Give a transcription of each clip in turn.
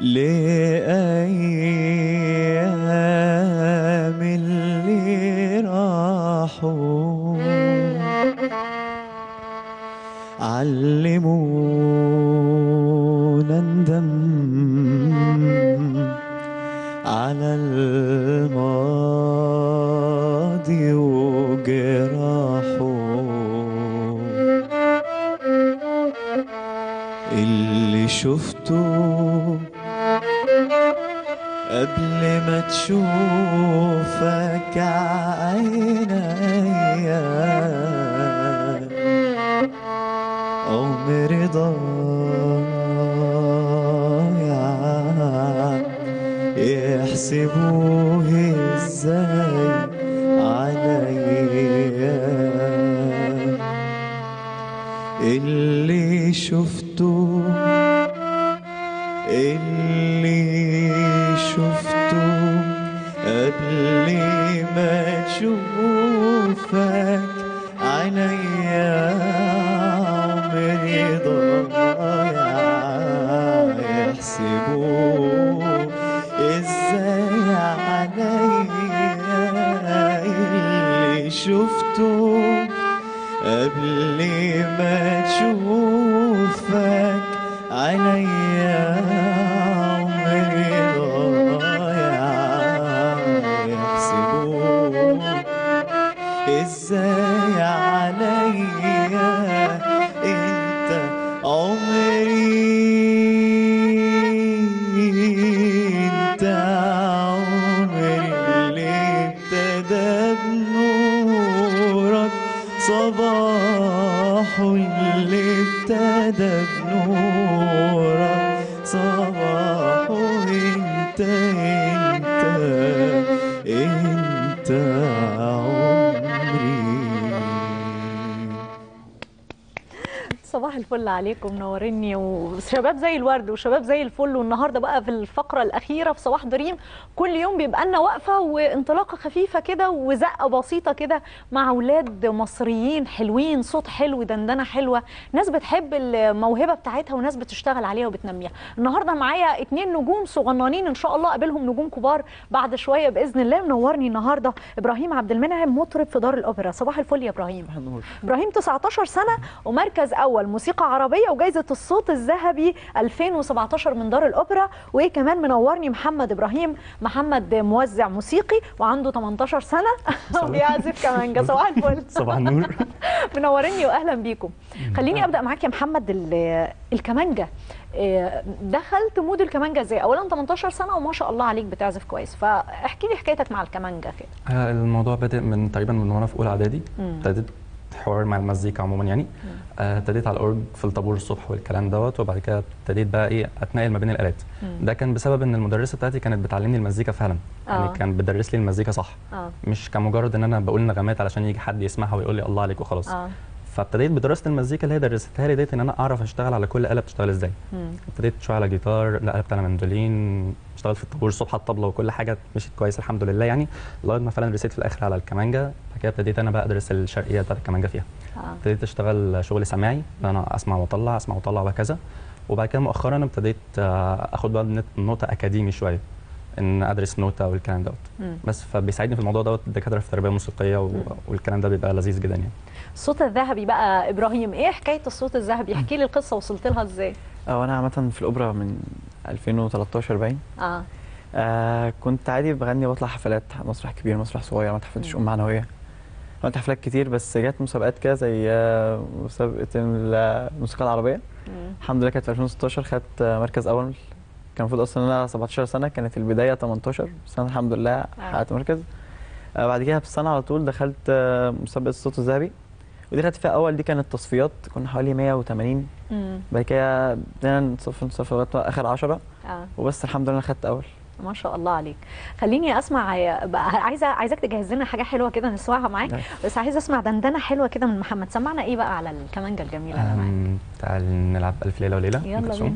لأيام اللي راحوا. علمونا ندم على الماضي وجراحه. اللي شفته قبل ما تشوفك عينيا عمري ضايع يحسبوه إزاي عليا اللي شفته اللي شفته قبل ما تشوفك عينيا عمري ضايع يحسبوه إزاي عليا اللي شفته قبل ما تشوفك عينيا صباح اللي ابتدى بنورك الفل عليكم منوريني وشباب زي الورد وشباب زي الفل. والنهاردة بقى في الفقرة الأخيرة في صباح دريم كل يوم بيبقى لنا وقفة وانطلاقة خفيفة كده وزقة بسيطة كده مع أولاد مصريين حلوين صوت حلو دندنة حلوة. ناس بتحب الموهبة بتاعتها وناس بتشتغل عليها وبتنميها. النهارده معايا اتنين نجوم صغننين إن شاء الله اقابلهم نجوم كبار بعد شوية بإذن الله. منورني النهارده إبراهيم عبد المنعم مطرب في دار الأوبرا. صباح الفل يا إبراهيم. إبراهيم 19 سنة ومركز أول موسيقى عربية وجائزه الصوت الذهبي 2017 من دار الأوبرا وكمان منورني محمد إبراهيم محمد موزع موسيقي وعنده 18 سنة. وبيعزف كمانجا صباح الفل. صباح النور. منوريني واهلا بيكم. خليني أبدأ معاك يا محمد. ال- الكمانجا إيه، دخلت mood الكمانجا إزاي؟ اولا 18 سنة وما شاء الله عليك بتعزف كويس. فاحكي لي حكايتك مع الكمانجا كده. آه، الموضوع بادئ من تقريبا من وأنا في أولى إعدادي. ابتديت حوار مع المزيكا عموما يعني. آه، ابتديت على الأورج في الطابور الصبح والكلام دوت وبعد كده ابتديت بقى إيه أتنقل ما بين الآلات. ده كان بسبب إن المدرسة بتاعتي كانت بتعلمني المزيكا فعلا. آه. يعني كانت بتدرس لي المزيكا صح. آه. مش كمجرد إن أنا بقول نغمات علشان يجي حد يسمعها ويقول لي الله عليك وخلاص. آه. فابتديت بدراسه المزيكا اللي هي درستها لي ديت إن أنا أعرف أشتغل على كل اله بتشتغل إزاي. ابتديت شوية على جيتار لا قلبت على مندولين اشتغلت في الطابور الصبح على الطبلة وكل حاجة مشيت كويس الحمد لله يعني لغاية ما فعلا رسيت في الآخر على الكمانجا. بعد كده ابتديت أنا بقى أدرس الشرقية بتاعت الكمانجا فيها. آه. ابتديت أشتغل شغل سماعي إن أنا أسمع وأطلع أسمع وأطلع وهكذا. وبعد كده مؤخرا ابتديت آه، أخد بقى نقطه أكاديمي شوية. إن أدرس نوتة والكلام دوت. بس فبيساعدني في الموضوع دوت الدكاتره في التربيه الموسيقيه. والكلام ده بيبقى لذيذ جدا يعني. الصوت الذهبي بقى إبراهيم إيه حكاية الصوت الذهبي؟ احكي لي القصة وصلت لها إزاي؟ آه وأنا عامة في الأوبرا من 2013 باين. آه. آه كنت عادي بغني وبطلع حفلات مسرح كبير مسرح صغير ما اتحفلتش أم معنويه عملت حفلات كتير بس جت مسابقات كده زي آه، مسابقة الموسيقى العربية. مم. الحمد لله كانت في 2016 خدت مركز أول كان المفروض أصلا إن أنا 17 سنة كانت البداية 18 بس أنا الحمد لله حققت مركز. آه بعد كده في السنة على طول دخلت آه، مسابقة الصوت الذهبي. ودي خدت فيها أول دي كانت تصفيات كنا حوالي 180 مم. بعد كده بدينا نصف نصف لغاية آخر 10 آه. وبس الحمد لله أنا خدت أول. ما شاء الله عليك. خليني أسمع بقى عايزة عايزاك تجهز لنا حاجة حلوة كده نسمعها معاك. نعم. بس عايزة أسمع دندنة حلوة كده من محمد. سمعنا إيه بقى على الكمانجة الجميلة؟ اللي معاك تعال نلعب ألف ليلة وليلة. أم يلا. بينا.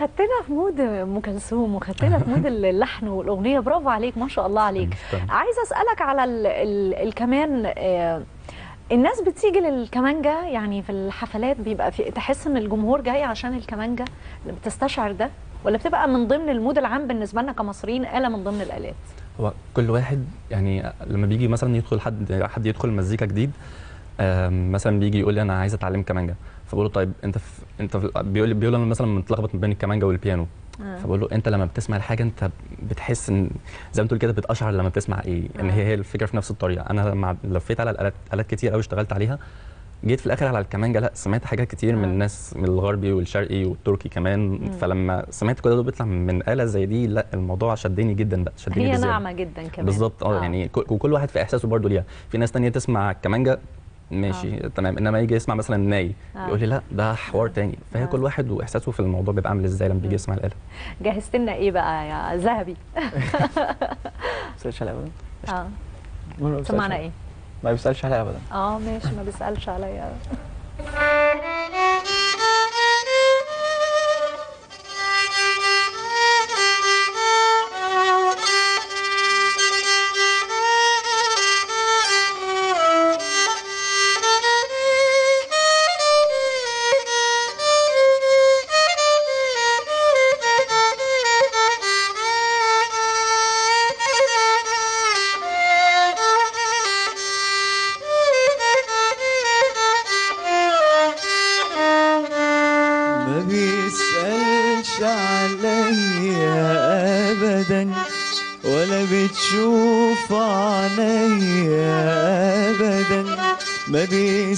خدتنا في mood أم كلثوم وخدتنا في mood اللحن والأغنية. برافو عليك ما شاء الله عليك. عايزة أسألك على ال ال الكمان إيه، الناس بتيجي للكمانجا يعني في الحفلات بيبقى في تحس إن الجمهور جاي عشان الكمانجا بتستشعر ده؟ ولا بتبقى من ضمن ال mood العام بالنسبة لنا كمصريين آلة من ضمن الآلات؟ هو كل واحد يعني لما بيجي مثلا يدخل حد حد يدخل مزيكا جديد مثلا بيجي يقول لي أنا عايز أتعلم كمانجا فبقول له طيب انت في انت في بيقول لي بيقول أنا مثلا متلخبط ما بين الكمانجا والبيانو. فبقول له انت لما بتسمع الحاجة انت بتحس ان زي ما تقول كده بتقشعر لما بتسمع إيه. ان آه. هي هي الفكرة في نفس الطريقة. أنا لما لفيت على الآلات آلات كتير قوي اشتغلت عليها جيت في الآخر على الكمانجا لأ سمعت حاجات كتير آه. من الناس من الغربي والشرقي والتركي كمان. مم. فلما سمعت كل ده بيطلع من آلة زي دي لأ الموضوع شدني جدا بقى شدني هي بزيادة. ناعمة جدا كمان. بالظبط. آه يعني كل- وكل واحد في إحساسه برضه ليها. في ناس تانية تسمع كمانجا ماشي آه. تمام. إنما يجي يسمع مثلا ناي آه. يقول لي لا ده حوار تاني. فهي آه. كل واحد وإحساسه في الموضوع بيبقى عامل إزاي لما بيجي يسمع الاله جهزت لنا إيه بقى يا ذهبي؟ بيسالش عليها ابدا. آه. سمعنا. إيه؟ ما بيسألش عليها ابدا. آه ماشي ما بيسألش عليا.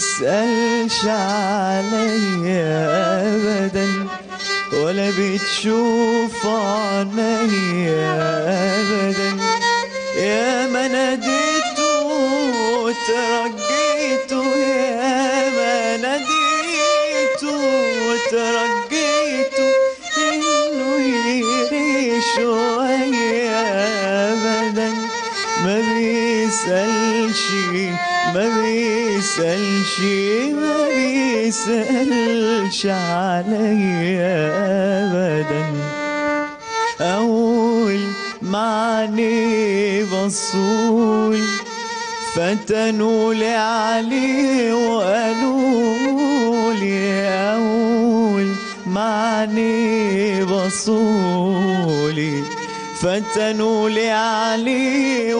بيسألش عليا أبدا ولا بتشوف عليا أبدا. يا ما ناديته وترجيته يا ما ناديته وترجيته بيسألش عليا ابدا. أول معني بصول فتنوا لي عليه أول معني بصولي فتنوا لي عليه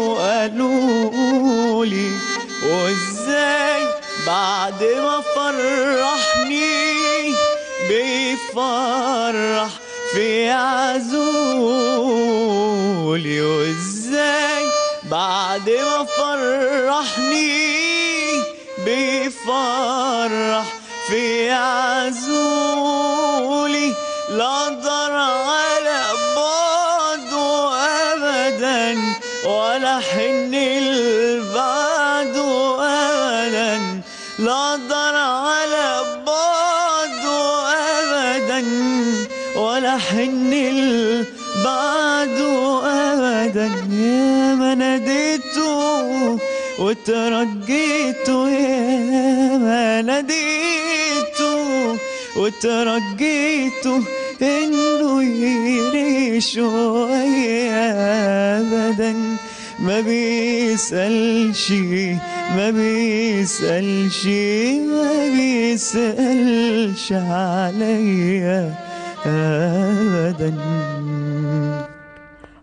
وازاي بعد ما فرحني بيفرح في عزولي وازاي بعد ما فرحني بيفرح في عزولي. لا ضر على بعده ابدا ولا حن بعده ابدا. يا ما ناديته وترجيته يا ما ناديته وترجيته إنه يري شوية ابدا. ما بيسألش ما بيسألش ما بيسألش عليا ابدا.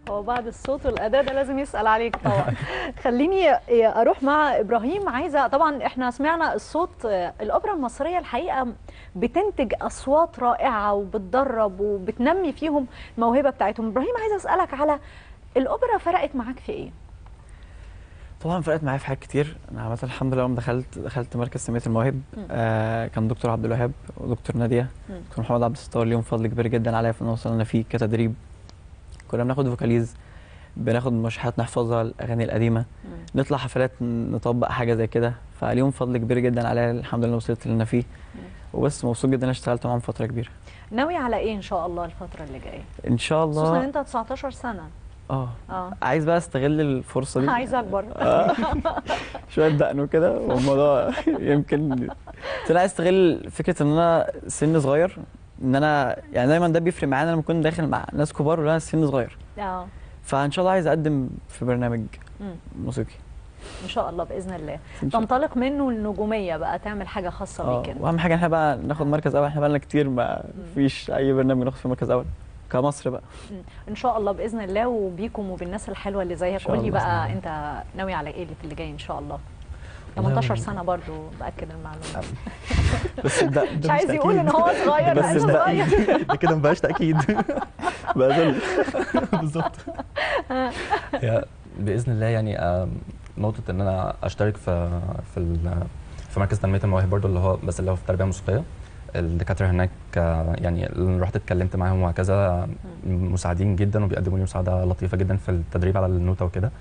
هو بعد الصوت والأداء ده لازم يسأل عليك طبعا. خليني أروح مع إبراهيم. عايزة طبعا إحنا سمعنا الصوت الأوبرا المصرية الحقيقة بتنتج أصوات رائعة وبتدرب وبتنمي فيهم الموهبه بتاعتهم. إبراهيم عايزة أسألك على الأوبرا فرقت معاك في إيه؟ طبعا فرقت معايا في حاجات كتير. أنا عامة الحمد لله لما دخلت دخلت مركز تنميه المواهب آه كان دكتور عبد الوهاب ودكتور نادية. مم. دكتور محمد عبد الستار ليهم فضل كبير جدا عليا في إن وصلنا فيه كتدريب. كنا بناخد vocalise بناخد موشحات نحفظها الأغاني القديمة. نطلع حفلات نطبق حاجة زي كده. فليهم فضل كبير جدا عليا. الحمد لله وصلت اللي أنا فيه. وبس مبسوط جدا إن أنا اشتغلت معاهم فترة كبيرة. ناوي على إيه إن شاء الله الفترة اللي جاية؟ إن شاء خصوصا الله أنت 19 سنة. آه. آه. عايز بقى استغل الفرصة دي. عايز أكبر. شوية دقن وكده والموضوع يمكن أنا عايز استغل فكرة إن أنا سن صغير إن أنا يعني دايما ده بيفرق معايا لما اكون داخل مع ناس كبار ولا سن صغير. آه. فإن شاء الله عايز أقدم في برنامج. موسيقي. إن شاء الله بإذن الله. تنطلق منه النجومية بقى تعمل حاجة خاصة آه. بيك أنت. وأهم حاجة إحنا بقى ناخد مركز أول إحنا بقالنا كتير ما فيش أي برنامج ناخد فيه مركز أول. كمصر بقى. إن شاء الله بإذن الله وبيكم وبالناس الحلوة اللي زيك. قول لي الله. بقى أنت ناوي على إيه اللي في اللي جاي إن شاء الله؟ والله 18 يعني- سنة برضو بأكد المعلومة. بس ده, ده مش عايز يقول إن هو صغير بس ده صغير. ده كده ما بقاش تأكيد. بقى ذل بالظبط. بإذن الله يعني آم، نقطة إن أنا أشترك في في في مركز تنمية المواهب برضو اللي هو بس اللي هو في التربيه الموسيقيه الدكاترة هناك يعني اللي رحت اتكلمت معاهم وهكذا مساعدين جدا وبيقدموا لي مساعدة لطيفة جدا في التدريب على النوتة وكده.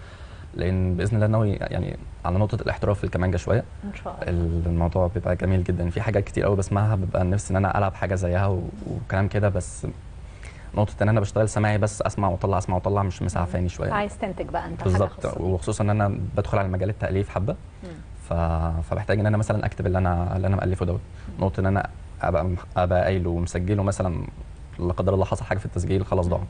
لأن بإذن الله ناوي يعني على نقطة الاحتراف في الكمانجة شوية إن شاء الله. الموضوع بيبقى جميل جدا. في حاجات كتير قوي بسمعها ببقى نفسي إن أنا ألعب حاجة زيها وكلام كده بس نقطة إن أنا بشتغل سماعي بس أسمع وأطلع أسمع وأطلع مش مسعفاني شوية. عايز تنتج بقى أنت بالظبط. وخصوصا إن أنا بدخل على مجال التأليف حبة. فبحتاج إن أنا مثلا أكتب اللي أنا اللي أنا مألفه دوت. نقطة إن أنا أبقى أبقى قايله ومسجله مثلا لا قدر الله حصل حاجة في التسجيل خلاص ضاع.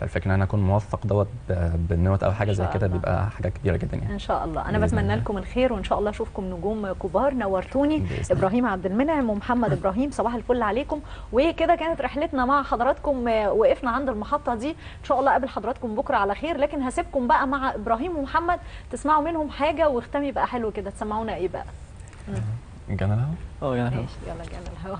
فالفكرة إن أنا أكون موفق دوت بالنوت أو حاجة زي كده. بيبقى حاجة كبيرة جدا يعني. إن شاء الله. أنا بتمنى. لكم الخير وإن شاء الله أشوفكم نجوم كبار. نورتوني. إبراهيم عبد المنعم ومحمد إبراهيم. صباح الفل عليكم. وكده كانت رحلتنا مع حضراتكم. آه، وقفنا عند المحطة دي. إن شاء الله أقابل حضراتكم بكرة على خير. لكن هسيبكم بقى مع إبراهيم ومحمد. تسمعوا منهم حاجة واختمي بقى حلو كده. تسمعونا إيه بقى؟ جانا الهوا آه يعني ماشي يلا جانا الهوا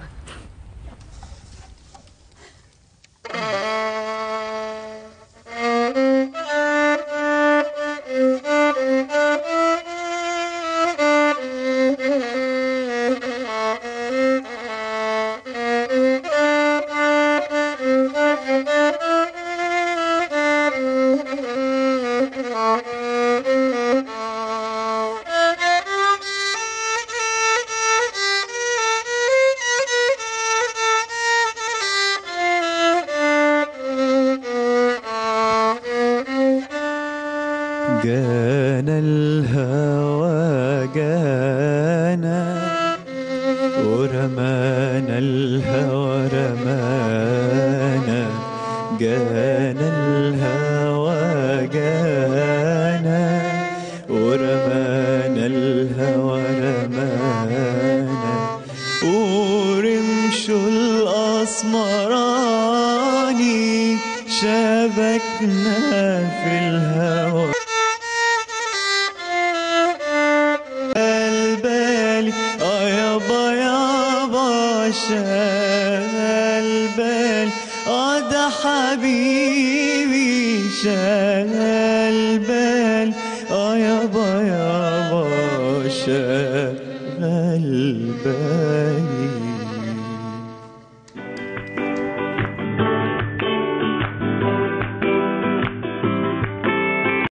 جانا ورمانا الهوى رمانا جانا الهوى جانا ورمانا الهوى رمانا. ورمشوا الأسمراني شبكنا آه ده حبيبي